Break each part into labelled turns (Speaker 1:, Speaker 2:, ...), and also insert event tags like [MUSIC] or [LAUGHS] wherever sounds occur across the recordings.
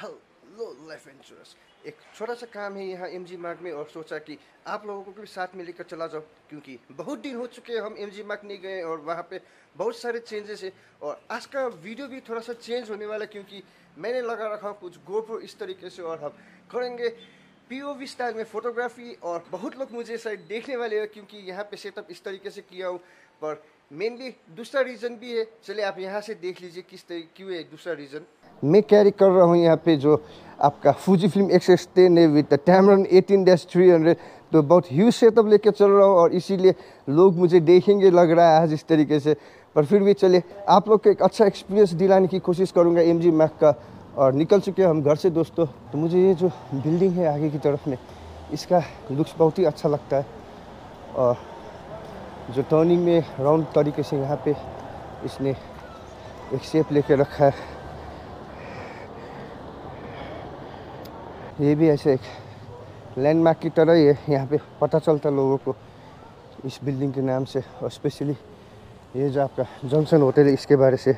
Speaker 1: Hello life insurance एक छोटा सा काम है यहाँ एम जी मार्ग में और सोचा कि आप लोगों को भी साथ में लेकर चला जाओ क्योंकि बहुत दिन हो चुके हैं हम एम जी मार्ग नहीं गए और वहाँ पे बहुत सारे चेंजेस है और आज का वीडियो भी थोड़ा सा चेंज होने वाला है क्योंकि मैंने लगा रखा कुछ गोप्रो इस तरीके से और हम करेंगे पीओवी स्टाइल में फोटोग्राफी और बहुत लोग मुझे शायद देखने वाले हैं क्योंकि यहाँ पे सेटअप इस तरीके से किया हूँ, पर मेनली दूसरा रीज़न भी है। चलिए आप यहाँ से देख लीजिए किस तरीके, क्यों है दूसरा रीज़न मैं कैरी कर रहा हूँ यहाँ पे जो आपका Fuji film X S ten है with Tamron eighteen dash three hundred तो बहुत ह्यूज सेटअप लेके चल रहा हूँ और इसीलिए लोग मुझे देखेंगे लग रहा है आज इस तरीके से। पर फिर भी चलिए, आप लोग को एक अच्छा एक्सपीरियंस दिलाने की कोशिश करूँगा एम जी मैक का। और निकल चुके हैं हम घर से दोस्तों। तो मुझे ये जो बिल्डिंग है आगे की तरफ़ में, इसका लुक्स बहुत ही अच्छा लगता है। और जो टर्निंग में राउंड तरीके से यहाँ पे इसने एक शेप लेके रखा है। ये भी ऐसे एक लैंडमार्क की तरह ही है, यहाँ पे पता चलता लोगों को इस बिल्डिंग के नाम से, और स्पेशली ये जो आपका जॉनसन होटल है इसके बारे से।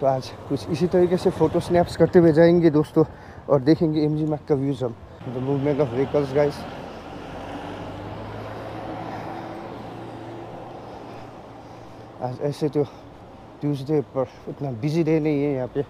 Speaker 1: तो आज कुछ इसी तरीके से फ़ोटो स्नैप्स करते हुए जाएँगे दोस्तों, और देखेंगे एम जी मैक का व्यूज़ हम। The movement of vehicles guys आज ऐसे तो ट्यूसडे पर उतना बिज़ी डे नहीं है यहाँ पे।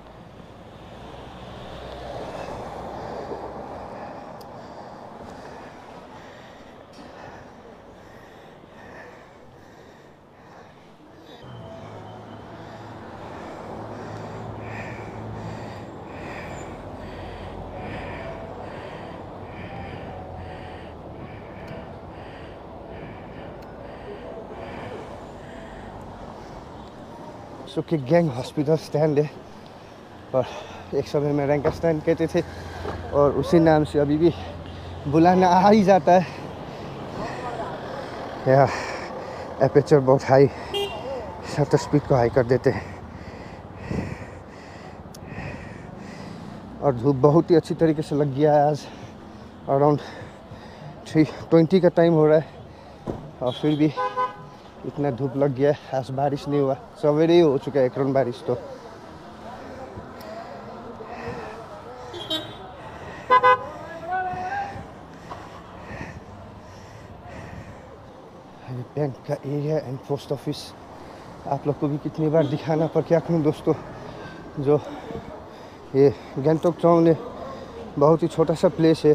Speaker 1: सुखी गैंग हॉस्पिटल स्टैंड है। और एक समय में रैंका स्टैंड कहते थे। और उसी नाम से अभी भी बुलाना आ ही जाता है। या एपेचर बहुत हाई शटर स्पीड को हाई कर देते हैं। और धूप बहुत ही अच्छी तरीके से लग गया है आज। अराउंड थ्री ट्वेंटी का टाइम हो रहा है। और फिर भी इतना धूप लग गया है, आज बारिश नहीं हुआ। सवेरे ही हो चुका है एक बारिश तो। बैंक का एरिया एंड पोस्ट ऑफ़िस आप लोग को भी कितनी बार दिखाना पर क्या करूँ दोस्तों, जो ये गंगटोक टाउन है बहुत ही छोटा सा प्लेस है।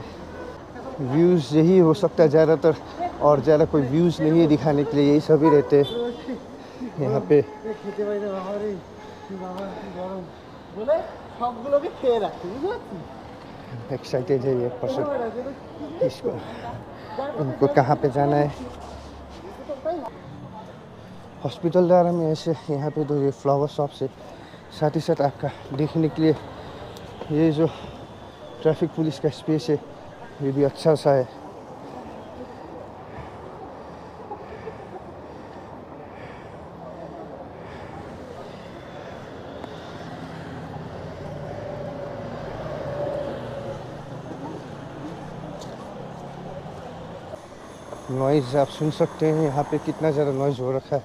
Speaker 1: व्यूज़ यही हो सकता है ज़्यादातर। और ज़्यादा कोई व्यूज़ नहीं है दिखाने के लिए यही सभी रहते हैं। यहाँ पे। एक्साइटेड है ये पर्सन इसको उनको कहाँ पे जाना है? हॉस्पिटल द्वारा में ऐसे यहाँ पे तो ये फ्लावर शॉप से। साथ ही साथ आपका देखने के लिए ये जो ट्रैफ़िक पुलिस का स्पेस है ये भी अच्छा सा है। नॉइज़ आप सुन सकते हैं, यहाँ पे कितना ज़्यादा नॉइज़ हो रखा है।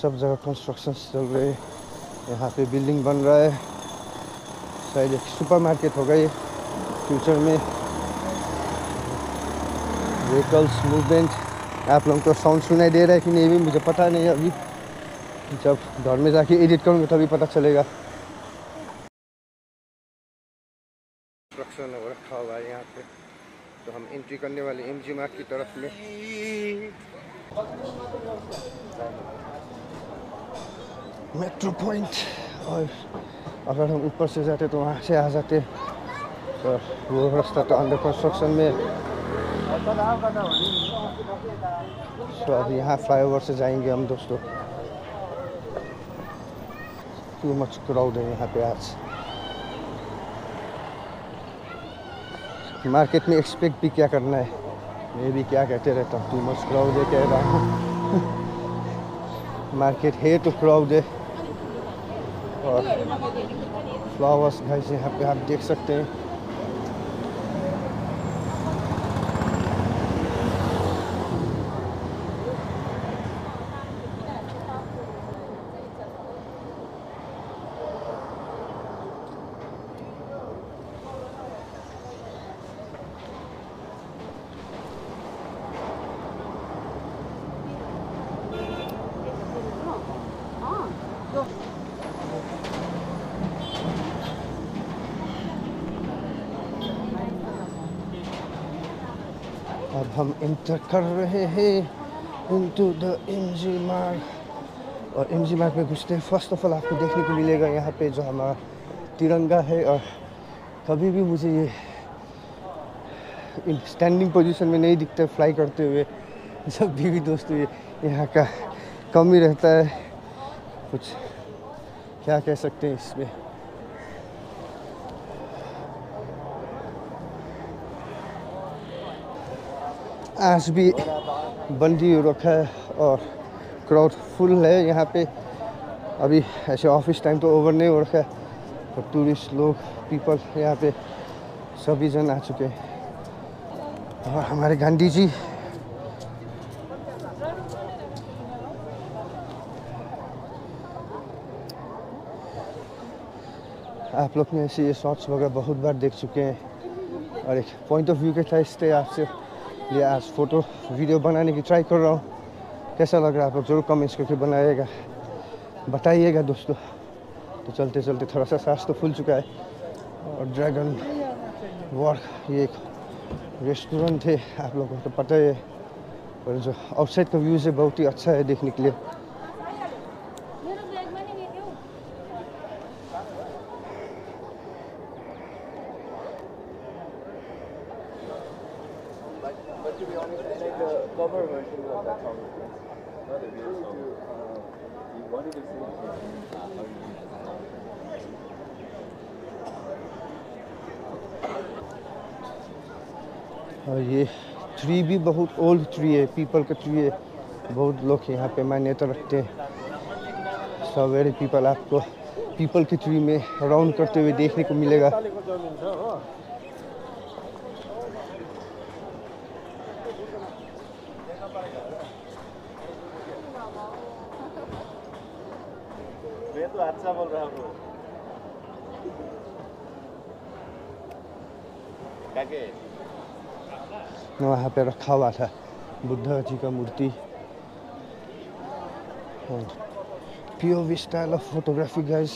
Speaker 1: सब जगह कंस्ट्रक्शन चल रहे यहाँ पे बिल्डिंग बन रहा है। शायद एक सुपर मार्केट होगा ये फ्यूचर में। व्हीकल्स मूवमेंट आप लोगों को साउंड सुनाई दे रहा है कि नहीं भी, मुझे पता नहीं अभी। जब घर में जाके एडिट करूँगा, तभी पता चलेगा कंस्ट्रक्शन हो रखा हुआ है यहाँ पे करने वाले एम जी मार्ट की तरफ़ में मेट्रो पॉइंट और अगर हम ऊपर से जाते तो वहाँ से आ जाते। तो वो रास्ता तो अंडर कंस्ट्रक्शन में। तो अब यहाँ फ्लाईओवर से जाएँगे हम दोस्तों। टू मच क्राउड है यहाँ पे आज। मार्केट में एक्सपेक्ट भी क्या करना है? मैं भी क्या कहते रहता हूँ टू मच क्राउड है, कह रहा हूँ। [LAUGHS] मार्केट है तो क्राउड है। और फ्लावर्स गाइस यहाँ पे आप देख सकते हैं। हम इंटर कर रहे हैं इनटू द एम जी मार्ग और एम जी मार्ग में घुसते हैं फ़र्स्ट ऑफ़ ऑल आपको देखने को मिलेगा यहाँ पे जो हमारा तिरंगा है और कभी भी मुझे ये स्टैंडिंग पोजीशन में नहीं दिखता फ्लाई करते हुए, जब भी भी दोस्तों ये यहाँ का कम ही रहता है। कुछ क्या कह सकते हैं इसमें? आज भी बंदी रखा है और क्राउड फुल है यहाँ पे। अभी ऐसे ऑफ़िस टाइम तो ओवर नहीं हो रखा है। और टूरिस्ट लोग पीपल यहाँ पे सभी जन आ चुके हैं। और हमारे गांधी जी। आप लोग ने ऐसे ये शॉर्ट्स वगैरह बहुत बार देख चुके हैं। और एक पॉइंट ऑफ़ व्यू के था इससे आपसे। ये आज फ़ोटो, वीडियो बनाने की ट्राई कर रहा हूँ। कैसा लग रहा है आप लोग? ज़रूर कमेंट्स करके बनाइएगा। बताइएगा दोस्तों। तो चलते चलते थोड़ा सा सांस तो फूल चुका है। और ड्रैगन वर्क ये एक रेस्टोरेंट है। आप लोगों को तो पता ही है। और जो आउटसाइड का व्यूज़ है, बहुत ही अच्छा है देखने के लिए। और ये ट्री भी बहुत ओल्ड ट्री है पीपल का ट्री है। बहुत लोग यहाँ पे मान्यता रखते हैं। सवेरे पीपल आपको पीपल की ट्री में राउंड करते हुए देखने को मिलेगा।
Speaker 2: तो अच्छा बोल रहा हूँ
Speaker 1: वहाँ पे रखा हुआ था बुद्धा जी का मूर्ति। POV style of photography guys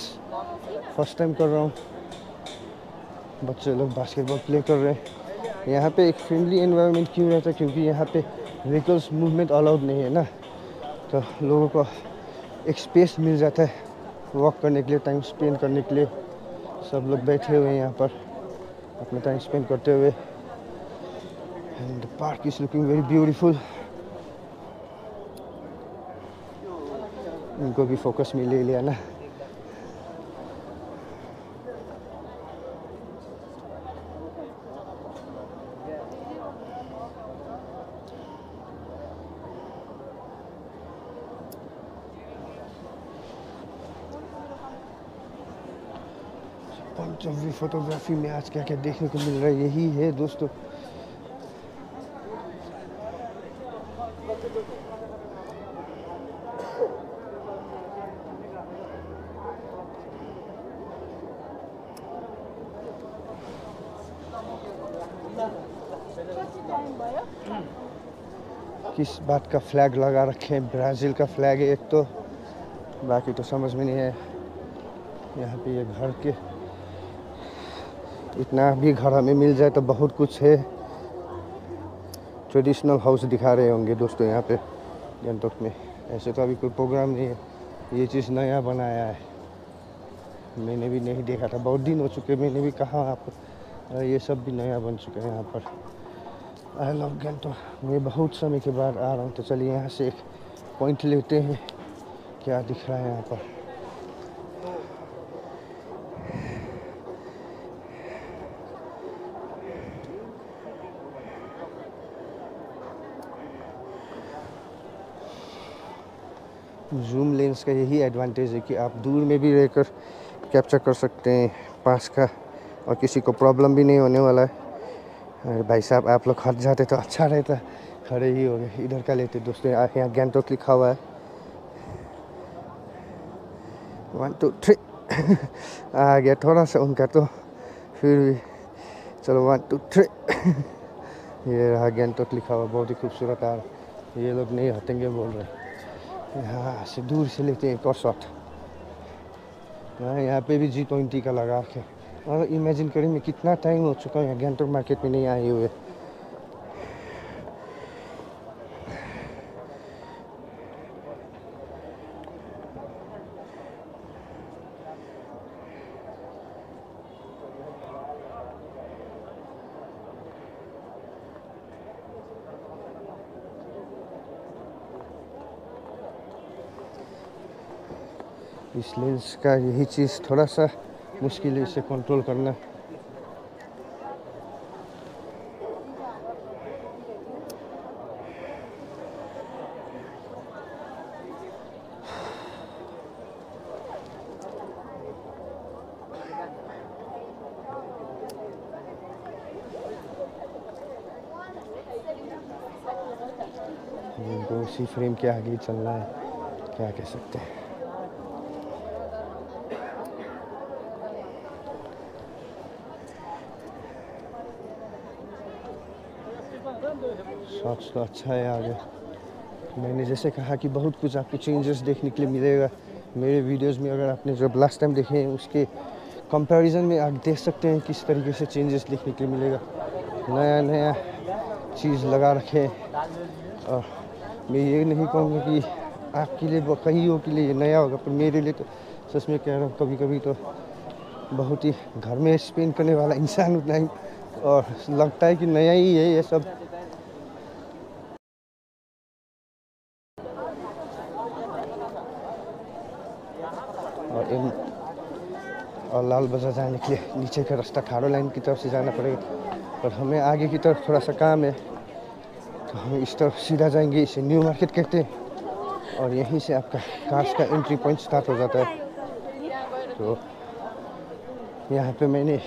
Speaker 1: first time कर रहा हूँ। बच्चे लोग बास्केटबॉल प्ले कर रहे हैं। यहाँ पे एक फ्रेंडली एनवायरनमेंट क्यों रहता है? क्योंकि यहाँ पे व्हीकल्स मूवमेंट अलाउड नहीं है ना। तो लोगों को एक स्पेस मिल जाता है। वॉक करने के लिए टाइम स्पेंड करने के लिए सब लोग बैठे हुए हैं यहाँ पर, अपना टाइम स्पेंड करते हुए। And park is looking very beautiful इनको भी फोकस में ले लिया ना। ऑफ़ फोटोग्राफी में आज क्या क्या देखने को मिल रहा है, यही है दोस्तों। किस बात का फ्लैग लगा रखे हैं? ब्राज़ील का फ्लैग है एक तो। बाकी तो समझ में नहीं है यहाँ पे ये घर के इतना भी घर हमें मिल जाए तो बहुत कुछ है। ट्रेडिशनल हाउस दिखा रहे होंगे दोस्तों यहाँ पे गंतोक में। ऐसे तो अभी कोई प्रोग्राम नहीं है। ये चीज़ नया बनाया है। मैंने भी नहीं देखा था। बहुत दिन हो चुके मैंने भी कहा आपको ये सब भी नया बन चुका है यहाँ पर। आई लव गंतोक मैं बहुत समय के बाद आ रहा हूँ तो चलिए यहाँ से एक पॉइंट लेते हैं। क्या दिख रहा है यहाँ पर? जूम लेंस का यही एडवांटेज है कि आप दूर में भी रहकर कैप्चर कर सकते हैं पास का और किसी को प्रॉब्लम भी नहीं होने वाला है। अरे भाई साहब, आप लोग हट जाते तो अच्छा रहता। खड़े ही हो गए। इधर का लेते दोस्तों यहाँ गैंगटोक लिखा हुआ है। वन टू थ्री आ गया थोड़ा सा उनका तो फिर भी। चलो वन टू थ्री ये रहा गैंगटोक लिखा हुआ, बहुत ही खूबसूरत आ ये लोग नहीं हटेंगे, बोल रहे यहाँ से दूर से लेते हैं एक और शॉट हाँ यहाँ पे भी जी ट्वेंटी का लगा के। और इमेजिन करें मैं कितना टाइम हो चुका है गैंगटोक मार्केट में नहीं आए हुए। इस लेंस का यही चीज़ थोड़ा सा मुश्किल है इसे कंट्रोल करना। उसी फ्रेम के आगे चलना है, क्या कह सकते हैं? शॉट्स तो अच्छा है आगे। मैंने जैसे कहा कि बहुत कुछ आपको चेंजेस देखने के लिए मिलेगा। मेरे वीडियोस में अगर आपने जब लास्ट टाइम देखे हैं, उसके कंपैरिजन में आप देख सकते हैं किस तरीके से चेंजेस देखने के लिए मिलेगा। नया नया चीज़ लगा रखे और मैं ये नहीं कहूँगा कि आपके लिए कईयों के लिए नया होगा, पर मेरे लिए तो सच में कह रहा हूँ कभी कभी तो बहुत ही घर में स्पेंड करने वाला इंसान उतना ही, और लगता है कि नया ही है ये सब और इन और लाल बाज़ार जाने के लिए नीचे का रास्ता खारो लाइन की तरफ़ से जाना पड़ेगा और हमें आगे की तरफ़ थोड़ा सा काम है तो हम इस तरफ़ सीधा जाएँगे इसे न्यू मार्केट कहते हैं और यहीं से आपका कार्स का एंट्री पॉइंट स्टार्ट हो जाता है तो यहाँ पे मैंने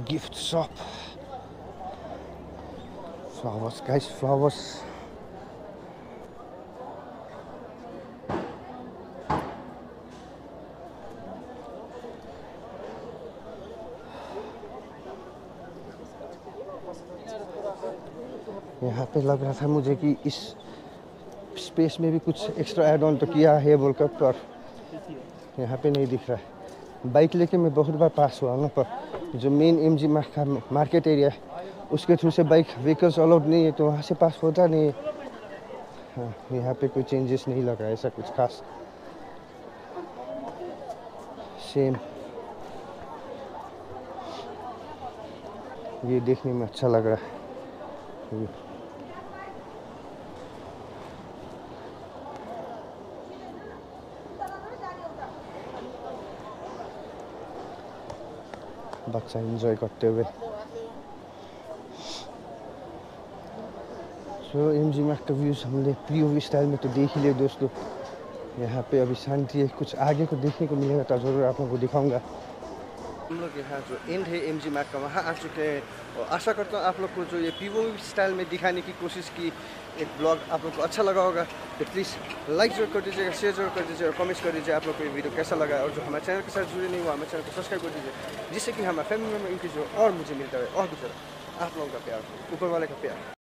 Speaker 1: gift shop. Flowers, guys, flowers. यहाँ पे लग रहा था मुझे कि इस स्पेस में भी कुछ एक्स्ट्रा ऐड ऑन तो किया है बोलकर पर यहाँ पे नहीं दिख रहा है। बाइक लेके मैं बहुत बार पास हुआ ना, पर जो main M G market area है, उसके थ्रू से बाइक व्हीकल्स अलाउड नहीं है तो वहाँ से पास होता नहीं है। हाँ यहाँ पे कोई चेंजेस नहीं लगा, ऐसा कुछ खास। सेम ये देखने में अच्छा लग रहा है। बच्चा इन्जॉय करते हुए सो एम जी मैक का व्यूज़ हमने प्री ओवी स्टाइल में तो देख ही लिए दोस्तों यहाँ पे अभी शांति है कुछ आगे को देखने को मिलेगा तो ज़रूर लोगों को हम लोग यहाँ जो एंड है एम जी मैक का, वहाँ आ चुके हैं। और आशा करता हूँ आप लोग को जो ये पीवो स्टाइल में दिखाने की कोशिश की, एक ब्लॉग आप लोग को अच्छा लगा होगा। तो प्लीज़ लाइक ज़रूर कर दीजिएगा शेयर ज़रूर कर दीजिए और कमेंट कर दीजिए आप लोग को ये वीडियो कैसा लगा। और जो हमारे चैनल के साथ जुड़े नहीं हुआ हमारे चैनल को सब्सक्राइब कर दीजिए, जिससे कि हमारे फैमिली मेंबर इनकी जो और मुझे मिलता है और भी आप लोगों का प्यार, ऊपर वाले का प्यार।